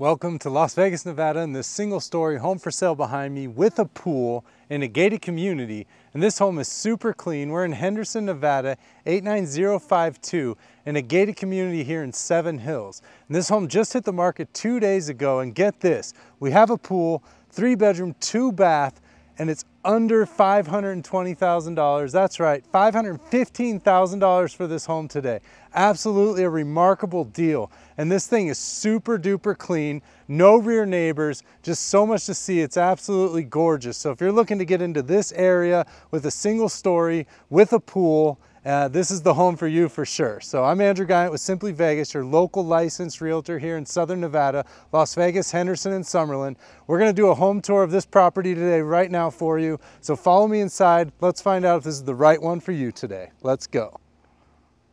Welcome to Las Vegas, Nevada and this single story home for sale behind me with a pool in a gated community. And this home is super clean. We're in Henderson, Nevada, 89052 in a gated community here in Seven Hills. And this home just hit the market two days ago and get this, we have a pool, three bedroom, two bath, and it's under $520,000. That's right, $515,000 for this home today. Absolutely a remarkable deal. And this thing is super duper clean, no rear neighbors, just so much to see. It's absolutely gorgeous. So if you're looking to get into this area with a single story, with a pool, uh, this is the home for you for sure. So I'm Andrew Guiant with Simply Vegas, your local licensed realtor here in Southern Nevada, Las Vegas, Henderson, and Summerlin. We're gonna do a home tour of this property today right now for you. So follow me inside. Let's find out if this is the right one for you today. Let's go.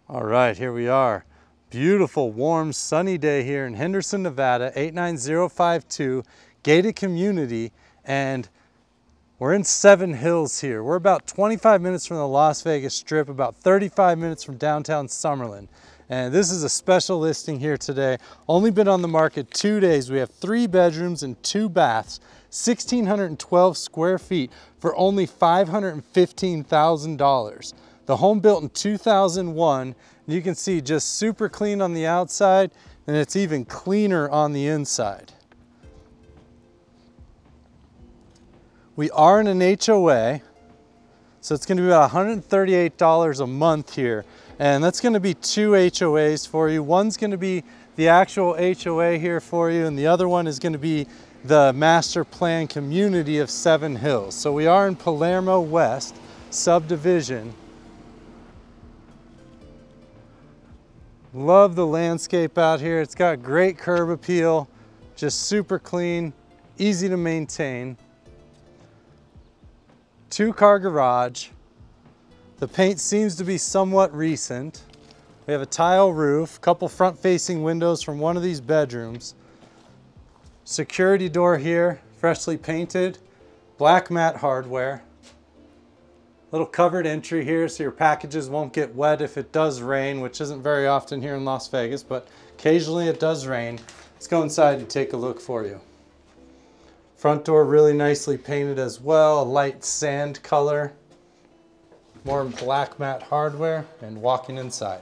All right, here we are. Beautiful, warm, sunny day here in Henderson, Nevada, 89052, gated community. And we're in Seven Hills here. We're about 25 minutes from the Las Vegas Strip, about 35 minutes from downtown Summerlin. And this is a special listing here today. Only been on the market two days. We have three bedrooms and two baths, 1,612 square feet for only $515,000. The home built in 2001. You can see just super clean on the outside and it's even cleaner on the inside. We are in an HOA, so it's gonna be about $138 a month here. And that's gonna be two HOAs for you. One's gonna be the actual HOA here for you, and the other one is gonna be the master plan community of Seven Hills. So we are in Palermo West subdivision. Love the landscape out here. It's got great curb appeal, just super clean, easy to maintain two car garage. The paint seems to be somewhat recent. We have a tile roof, couple front facing windows from one of these bedrooms. Security door here, freshly painted, black matte hardware. Little covered entry here so your packages won't get wet if it does rain, which isn't very often here in Las Vegas, but occasionally it does rain. Let's go inside and take a look for you. Front door really nicely painted as well, a light sand color. More black matte hardware and walking inside.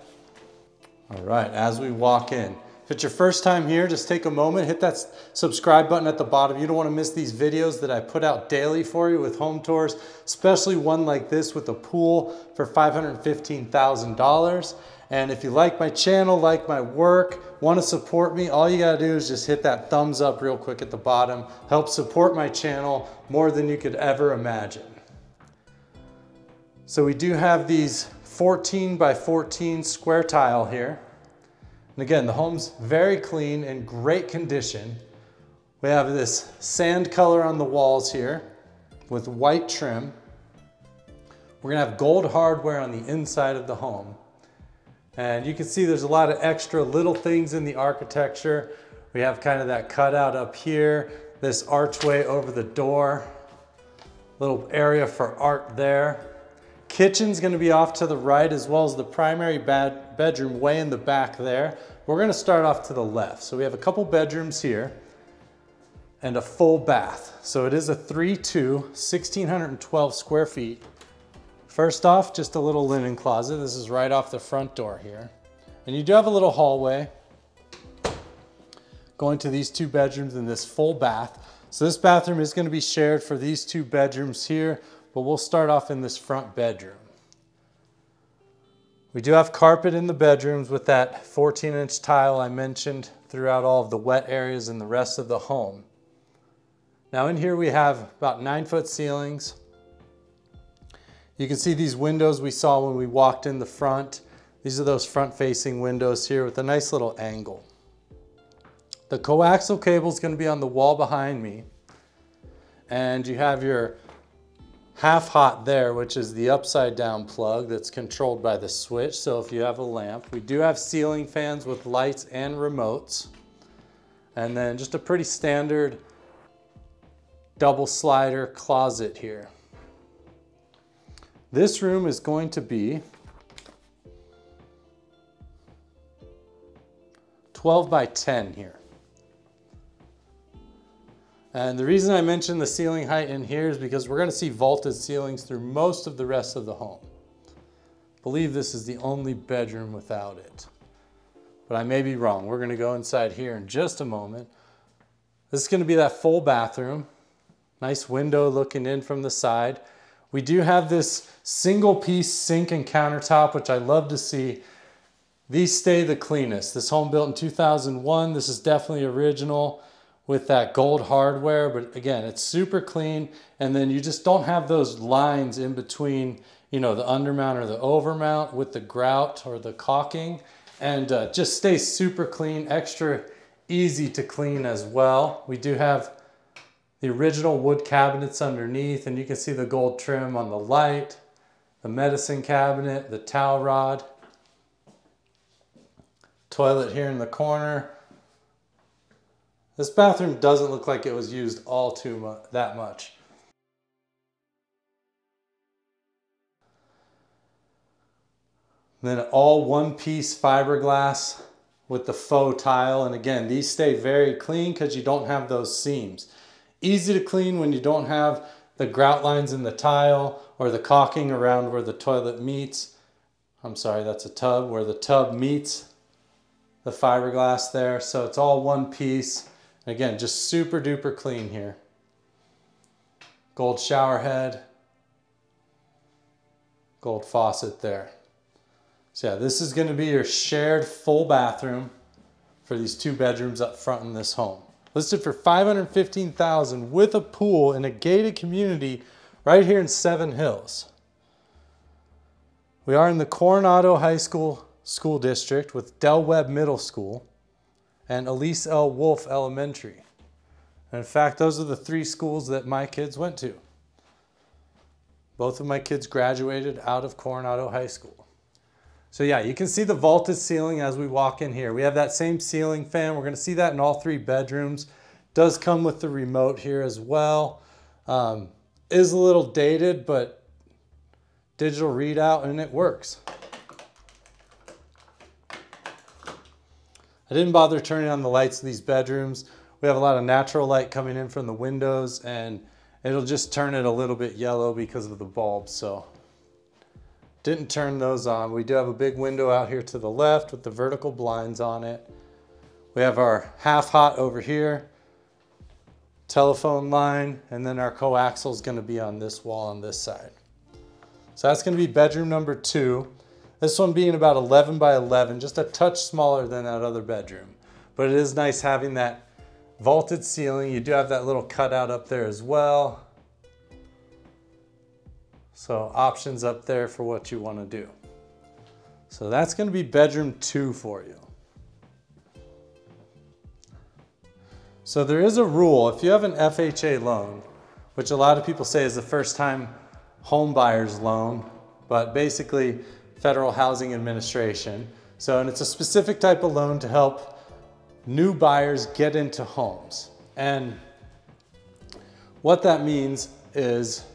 All right, as we walk in, if it's your first time here, just take a moment, hit that subscribe button at the bottom. You don't wanna miss these videos that I put out daily for you with home tours, especially one like this with a pool for $515,000. And if you like my channel, like my work, want to support me, all you got to do is just hit that thumbs up real quick at the bottom. Help support my channel more than you could ever imagine. So we do have these 14 by 14 square tile here. And again, the home's very clean and great condition. We have this sand color on the walls here with white trim. We're gonna have gold hardware on the inside of the home. And you can see there's a lot of extra little things in the architecture. We have kind of that cutout up here, this archway over the door, little area for art there. Kitchen's gonna be off to the right as well as the primary bed bedroom way in the back there. We're gonna start off to the left. So we have a couple bedrooms here and a full bath. So it is a 3-2, 1,612 square feet. First off, just a little linen closet. This is right off the front door here. And you do have a little hallway going to these two bedrooms and this full bath. So this bathroom is gonna be shared for these two bedrooms here, but we'll start off in this front bedroom. We do have carpet in the bedrooms with that 14 inch tile I mentioned throughout all of the wet areas in the rest of the home. Now in here we have about nine foot ceilings, you can see these windows we saw when we walked in the front. These are those front facing windows here with a nice little angle. The coaxial cable is going to be on the wall behind me. And you have your half hot there, which is the upside down plug that's controlled by the switch. So if you have a lamp, we do have ceiling fans with lights and remotes. And then just a pretty standard double slider closet here. This room is going to be 12 by 10 here. And the reason I mentioned the ceiling height in here is because we're gonna see vaulted ceilings through most of the rest of the home. I believe this is the only bedroom without it. But I may be wrong. We're gonna go inside here in just a moment. This is gonna be that full bathroom. Nice window looking in from the side. We do have this single piece sink and countertop, which I love to see. These stay the cleanest. This home built in 2001. This is definitely original with that gold hardware, but again, it's super clean. And then you just don't have those lines in between, you know, the undermount or the overmount with the grout or the caulking and uh, just stays super clean, extra easy to clean as well. We do have the original wood cabinets underneath and you can see the gold trim on the light, the medicine cabinet, the towel rod, toilet here in the corner, this bathroom doesn't look like it was used all too much, that much. Then all one piece fiberglass with the faux tile. And again, these stay very clean because you don't have those seams. Easy to clean when you don't have the grout lines in the tile or the caulking around where the toilet meets. I'm sorry, that's a tub, where the tub meets the fiberglass there. So it's all one piece. Again, just super duper clean here. Gold shower head. Gold faucet there. So yeah, this is gonna be your shared full bathroom for these two bedrooms up front in this home. Listed for 515000 with a pool in a gated community right here in Seven Hills. We are in the Coronado High School School District with Del Webb Middle School and Elise L. Wolff Elementary. And in fact, those are the three schools that my kids went to. Both of my kids graduated out of Coronado High School. So yeah, you can see the vaulted ceiling as we walk in here. We have that same ceiling fan. We're gonna see that in all three bedrooms. Does come with the remote here as well. Um, is a little dated, but digital readout and it works. I didn't bother turning on the lights in these bedrooms. We have a lot of natural light coming in from the windows and it'll just turn it a little bit yellow because of the bulbs. So didn't turn those on. We do have a big window out here to the left with the vertical blinds on it. We have our half hot over here, telephone line, and then our coaxial is gonna be on this wall on this side. So that's gonna be bedroom number two. This one being about 11 by 11, just a touch smaller than that other bedroom. But it is nice having that vaulted ceiling. You do have that little cutout up there as well. So options up there for what you want to do. So that's going to be bedroom two for you. So there is a rule, if you have an FHA loan, which a lot of people say is the first time home buyer's loan, but basically Federal Housing Administration. So, and it's a specific type of loan to help new buyers get into homes. And what that means is,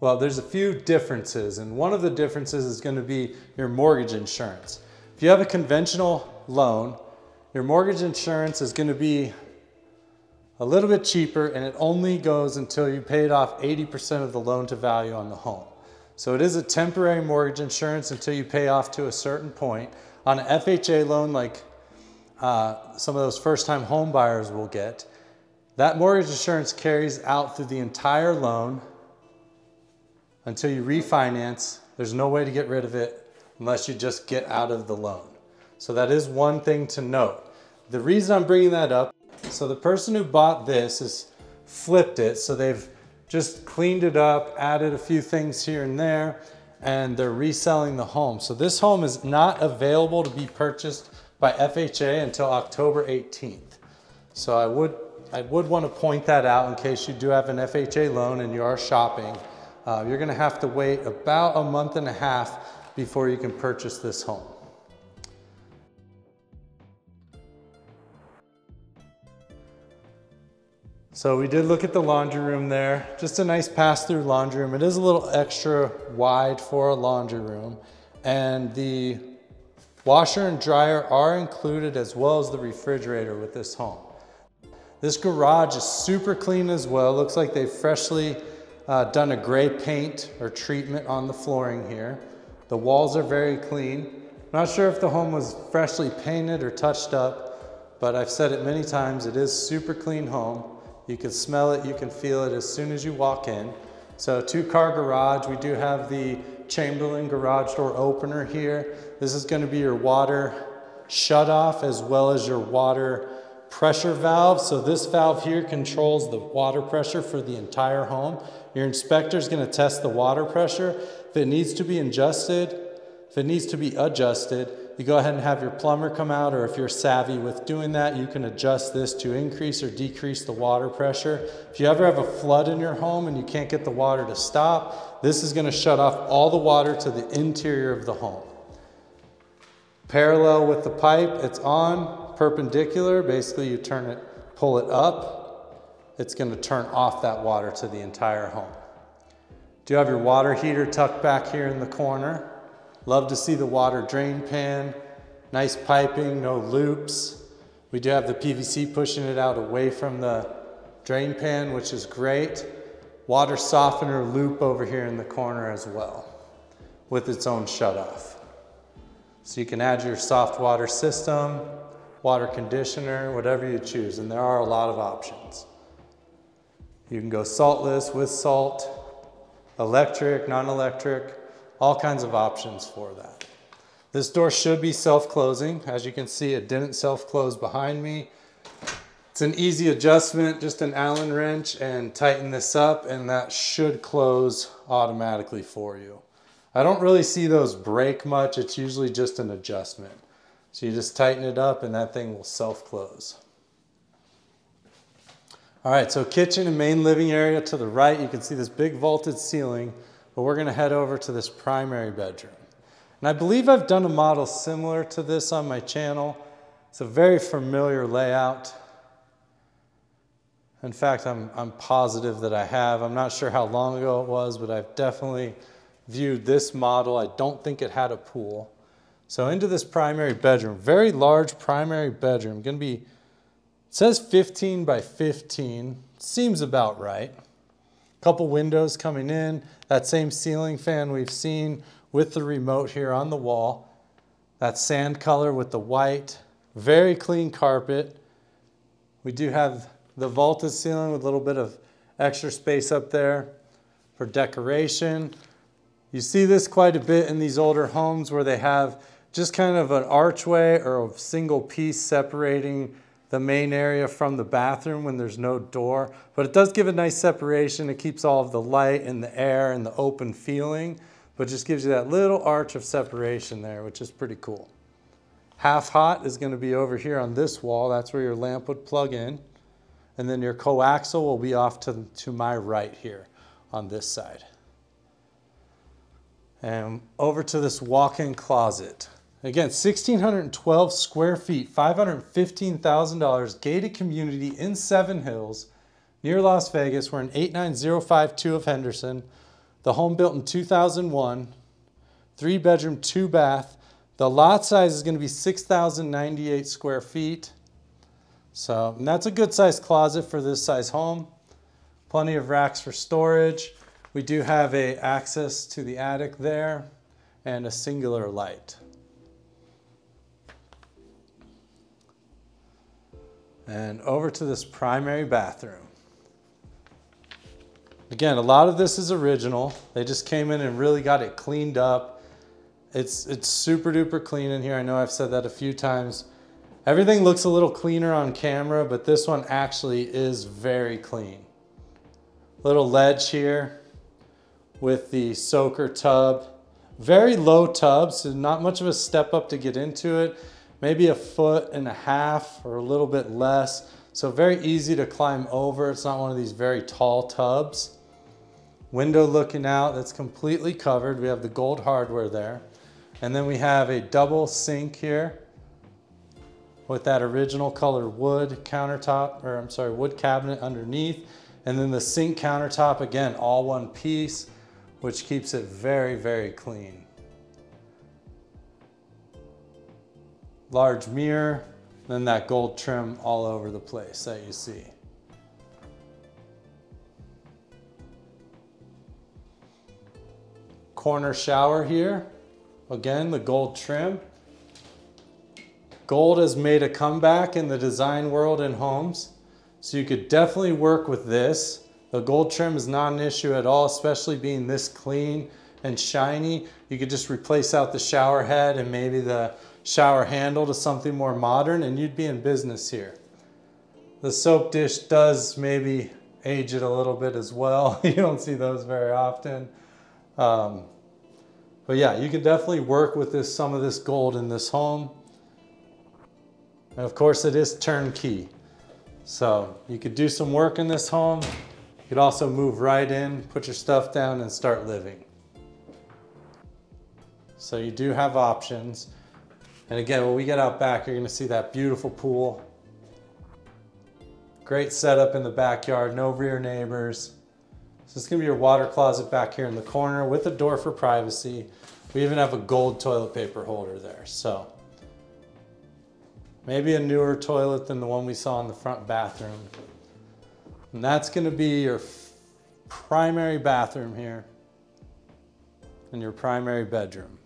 well, there's a few differences. And one of the differences is going to be your mortgage insurance. If you have a conventional loan, your mortgage insurance is going to be a little bit cheaper and it only goes until you paid off 80% of the loan to value on the home. So it is a temporary mortgage insurance until you pay off to a certain point. On an FHA loan, like uh, some of those first time home buyers will get, that mortgage insurance carries out through the entire loan until you refinance. There's no way to get rid of it unless you just get out of the loan. So that is one thing to note. The reason I'm bringing that up, so the person who bought this has flipped it. So they've just cleaned it up, added a few things here and there, and they're reselling the home. So this home is not available to be purchased by FHA until October 18th. So I would, I would want to point that out in case you do have an FHA loan and you are shopping. Uh, you're gonna have to wait about a month and a half before you can purchase this home. So we did look at the laundry room there. Just a nice pass-through laundry room. It is a little extra wide for a laundry room. And the washer and dryer are included as well as the refrigerator with this home. This garage is super clean as well. Looks like they've freshly uh, done a gray paint or treatment on the flooring here. The walls are very clean. Not sure if the home was freshly painted or touched up, but I've said it many times, it is super clean home. You can smell it, you can feel it as soon as you walk in. So two car garage, we do have the Chamberlain garage door opener here. This is gonna be your water shut off as well as your water pressure valve. So this valve here controls the water pressure for the entire home. Your inspector is going to test the water pressure. If it needs to be adjusted, if it needs to be adjusted, you go ahead and have your plumber come out, or if you're savvy with doing that, you can adjust this to increase or decrease the water pressure. If you ever have a flood in your home and you can't get the water to stop, this is going to shut off all the water to the interior of the home. Parallel with the pipe, it's on, perpendicular, basically you turn it, pull it up, it's gonna turn off that water to the entire home. Do you have your water heater tucked back here in the corner? Love to see the water drain pan, nice piping, no loops. We do have the PVC pushing it out away from the drain pan, which is great. Water softener loop over here in the corner as well with its own shut off. So you can add your soft water system, water conditioner, whatever you choose, and there are a lot of options. You can go saltless, with salt, electric, non-electric, all kinds of options for that. This door should be self-closing. As you can see, it didn't self-close behind me. It's an easy adjustment, just an Allen wrench and tighten this up and that should close automatically for you. I don't really see those break much. It's usually just an adjustment. So you just tighten it up and that thing will self-close. All right, so kitchen and main living area to the right, you can see this big vaulted ceiling, but we're gonna head over to this primary bedroom. And I believe I've done a model similar to this on my channel. It's a very familiar layout. In fact, I'm, I'm positive that I have. I'm not sure how long ago it was, but I've definitely viewed this model. I don't think it had a pool. So into this primary bedroom, very large primary bedroom, gonna be, it says 15 by 15, seems about right. Couple windows coming in, that same ceiling fan we've seen with the remote here on the wall. That sand color with the white, very clean carpet. We do have the vaulted ceiling with a little bit of extra space up there for decoration. You see this quite a bit in these older homes where they have just kind of an archway or a single piece separating the main area from the bathroom when there's no door. But it does give a nice separation. It keeps all of the light and the air and the open feeling, but just gives you that little arch of separation there, which is pretty cool. Half hot is gonna be over here on this wall. That's where your lamp would plug in. And then your coaxial will be off to, to my right here on this side. And over to this walk-in closet. Again, 1,612 square feet, $515,000, gated community in Seven Hills, near Las Vegas. We're in 89052 of Henderson. The home built in 2001, three bedroom, two bath. The lot size is going to be 6,098 square feet. So that's a good size closet for this size home. Plenty of racks for storage. We do have a access to the attic there and a singular light. And over to this primary bathroom. Again, a lot of this is original. They just came in and really got it cleaned up. It's, it's super duper clean in here. I know I've said that a few times. Everything looks a little cleaner on camera, but this one actually is very clean. Little ledge here with the soaker tub. Very low tub, so not much of a step up to get into it maybe a foot and a half or a little bit less. So very easy to climb over. It's not one of these very tall tubs. Window looking out that's completely covered. We have the gold hardware there. And then we have a double sink here with that original color wood countertop, or I'm sorry, wood cabinet underneath. And then the sink countertop, again, all one piece, which keeps it very, very clean. Large mirror, then that gold trim all over the place that you see. Corner shower here. Again, the gold trim. Gold has made a comeback in the design world in homes. So you could definitely work with this. The gold trim is not an issue at all, especially being this clean and shiny. You could just replace out the shower head and maybe the shower handle to something more modern and you'd be in business here. The soap dish does maybe age it a little bit as well. you don't see those very often. Um, but yeah, you can definitely work with this some of this gold in this home. And of course it is turnkey. So you could do some work in this home. You could also move right in, put your stuff down and start living. So you do have options. And again, when we get out back, you're gonna see that beautiful pool. Great setup in the backyard, no rear neighbors. So it's gonna be your water closet back here in the corner with a door for privacy. We even have a gold toilet paper holder there. So maybe a newer toilet than the one we saw in the front bathroom. And that's gonna be your primary bathroom here and your primary bedroom.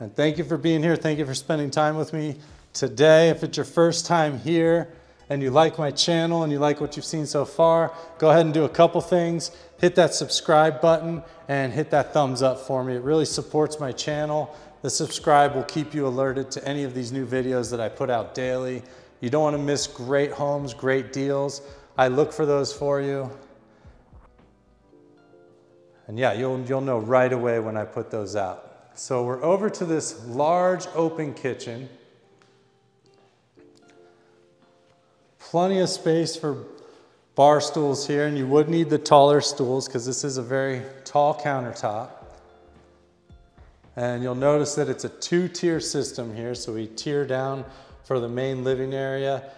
And thank you for being here. Thank you for spending time with me today. If it's your first time here and you like my channel and you like what you've seen so far, go ahead and do a couple things. Hit that subscribe button and hit that thumbs up for me. It really supports my channel. The subscribe will keep you alerted to any of these new videos that I put out daily. You don't want to miss great homes, great deals. I look for those for you. And yeah, you'll, you'll know right away when I put those out. So we're over to this large open kitchen. Plenty of space for bar stools here, and you would need the taller stools because this is a very tall countertop. And you'll notice that it's a two-tier system here. So we tier down for the main living area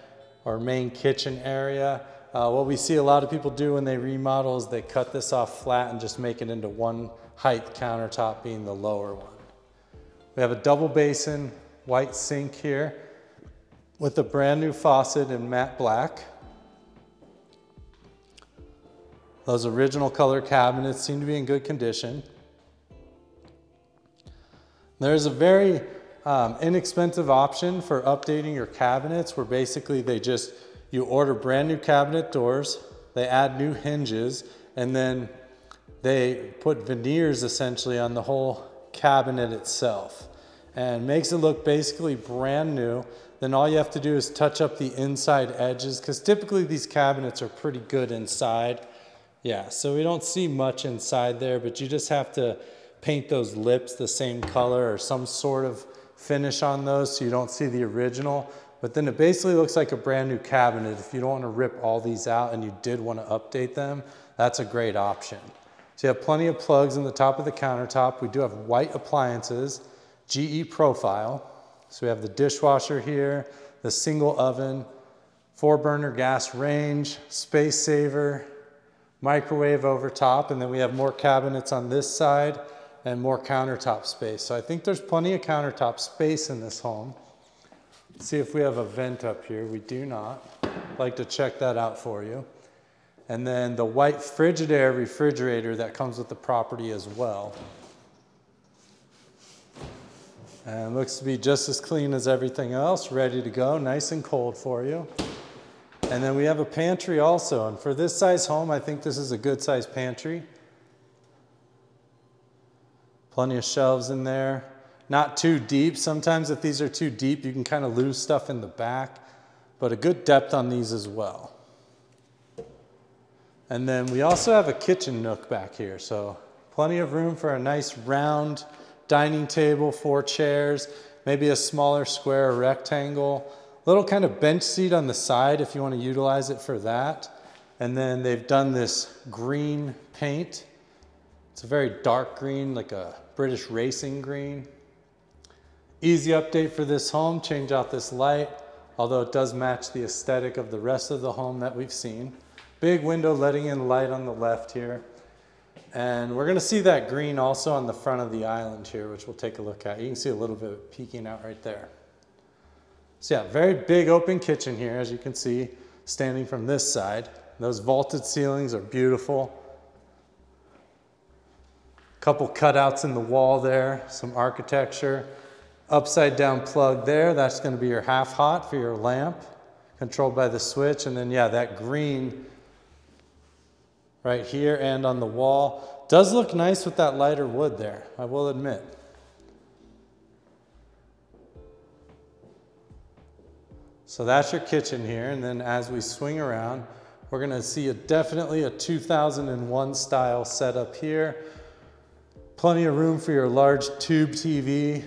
or main kitchen area. Uh, what we see a lot of people do when they remodel is they cut this off flat and just make it into one height countertop being the lower one. We have a double basin white sink here with a brand new faucet in matte black. Those original color cabinets seem to be in good condition. There's a very um, inexpensive option for updating your cabinets where basically they just, you order brand new cabinet doors, they add new hinges, and then they put veneers essentially on the whole cabinet itself and makes it look basically brand new. Then all you have to do is touch up the inside edges because typically these cabinets are pretty good inside. Yeah, so we don't see much inside there, but you just have to paint those lips the same color or some sort of finish on those so you don't see the original. But then it basically looks like a brand new cabinet. If you don't want to rip all these out and you did want to update them, that's a great option. So you have plenty of plugs in the top of the countertop. We do have white appliances, GE profile. So we have the dishwasher here, the single oven, four burner gas range, space saver, microwave over top, and then we have more cabinets on this side and more countertop space. So I think there's plenty of countertop space in this home. Let's see if we have a vent up here. We do not. I'd like to check that out for you and then the white Frigidaire refrigerator that comes with the property as well. And looks to be just as clean as everything else, ready to go, nice and cold for you. And then we have a pantry also, and for this size home, I think this is a good size pantry. Plenty of shelves in there. Not too deep. Sometimes if these are too deep, you can kind of lose stuff in the back, but a good depth on these as well. And then we also have a kitchen nook back here. So plenty of room for a nice round dining table, four chairs, maybe a smaller square or rectangle, little kind of bench seat on the side if you want to utilize it for that. And then they've done this green paint. It's a very dark green, like a British racing green. Easy update for this home, change out this light, although it does match the aesthetic of the rest of the home that we've seen. Big window letting in light on the left here. And we're gonna see that green also on the front of the island here, which we'll take a look at. You can see a little bit peeking out right there. So yeah, very big open kitchen here, as you can see, standing from this side. Those vaulted ceilings are beautiful. Couple cutouts in the wall there, some architecture. Upside down plug there, that's gonna be your half hot for your lamp, controlled by the switch. And then yeah, that green right here and on the wall. Does look nice with that lighter wood there, I will admit. So that's your kitchen here. And then as we swing around, we're gonna see a, definitely a 2001 style setup here. Plenty of room for your large tube TV,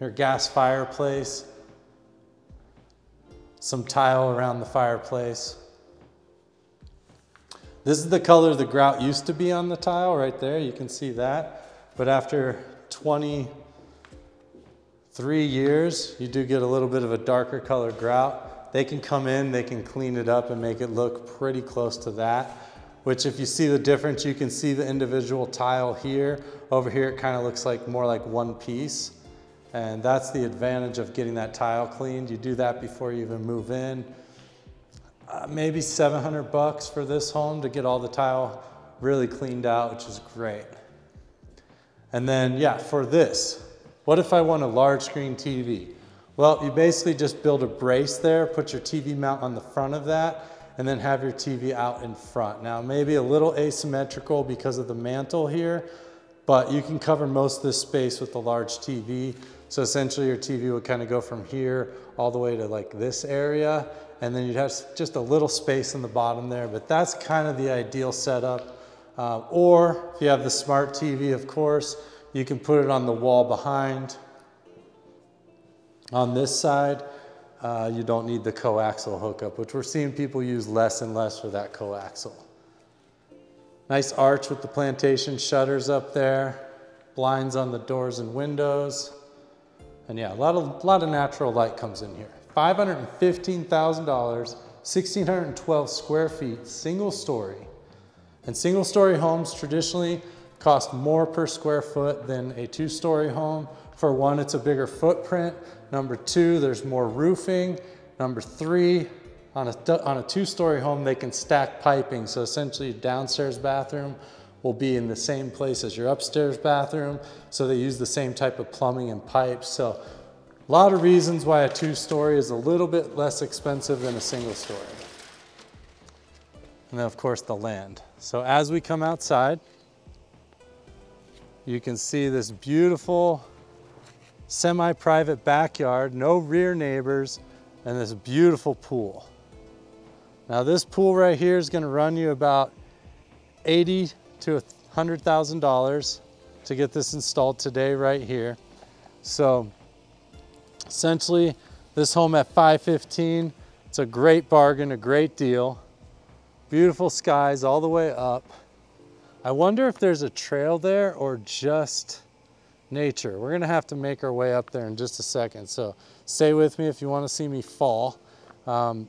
your gas fireplace, some tile around the fireplace. This is the color the grout used to be on the tile right there. You can see that. But after 23 years, you do get a little bit of a darker color grout. They can come in, they can clean it up and make it look pretty close to that. Which if you see the difference, you can see the individual tile here. Over here, it kind of looks like more like one piece. And that's the advantage of getting that tile cleaned. You do that before you even move in. Uh, maybe 700 bucks for this home to get all the tile really cleaned out, which is great. And then, yeah, for this, what if I want a large screen TV? Well, you basically just build a brace there, put your TV mount on the front of that, and then have your TV out in front. Now, maybe a little asymmetrical because of the mantle here, but you can cover most of this space with a large TV. So essentially your TV would kind of go from here all the way to like this area, and then you'd have just a little space in the bottom there, but that's kind of the ideal setup. Uh, or if you have the smart TV, of course, you can put it on the wall behind. On this side, uh, you don't need the coaxial hookup, which we're seeing people use less and less for that coaxial. Nice arch with the plantation shutters up there, blinds on the doors and windows. And yeah, a lot of, a lot of natural light comes in here. $515,000, 1,612 square feet, single story. And single story homes traditionally cost more per square foot than a two story home. For one, it's a bigger footprint. Number two, there's more roofing. Number three, on a, on a two story home, they can stack piping. So essentially downstairs bathroom will be in the same place as your upstairs bathroom. So they use the same type of plumbing and pipes. So a lot of reasons why a two-story is a little bit less expensive than a single story. And then of course the land. So as we come outside, you can see this beautiful semi-private backyard, no rear neighbors, and this beautiful pool. Now this pool right here is gonna run you about 80 to $100,000 to get this installed today right here. So Essentially, this home at 515, it's a great bargain, a great deal. Beautiful skies all the way up. I wonder if there's a trail there or just nature. We're gonna have to make our way up there in just a second. So stay with me if you wanna see me fall. Um,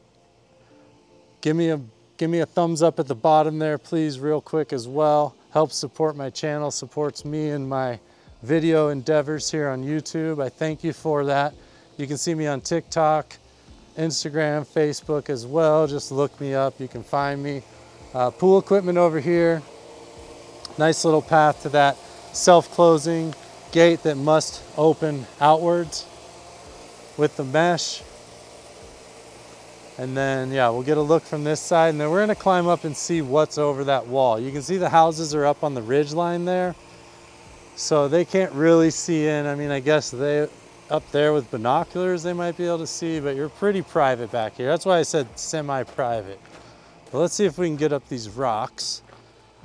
give, me a, give me a thumbs up at the bottom there, please, real quick as well. Helps support my channel, supports me and my video endeavors here on YouTube. I thank you for that. You can see me on TikTok, Instagram, Facebook as well. Just look me up, you can find me. Uh, pool equipment over here. Nice little path to that self-closing gate that must open outwards with the mesh. And then, yeah, we'll get a look from this side and then we're gonna climb up and see what's over that wall. You can see the houses are up on the ridge line there. So they can't really see in. I mean, I guess they up there with binoculars they might be able to see, but you're pretty private back here. That's why I said semi-private. But let's see if we can get up these rocks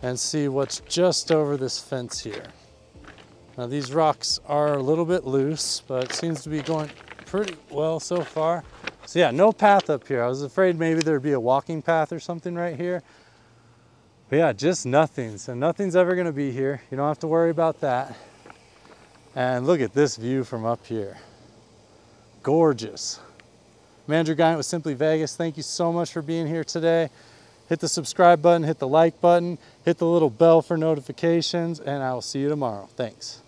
and see what's just over this fence here. Now these rocks are a little bit loose, but it seems to be going pretty well so far. So yeah, no path up here. I was afraid maybe there'd be a walking path or something right here. But yeah, just nothing. So nothing's ever gonna be here. You don't have to worry about that. And look at this view from up here. Gorgeous. I'm Andrew Guiant with Simply Vegas. Thank you so much for being here today. hit the subscribe button, hit the like button, hit the little bell for notifications, and I will see you tomorrow. Thanks.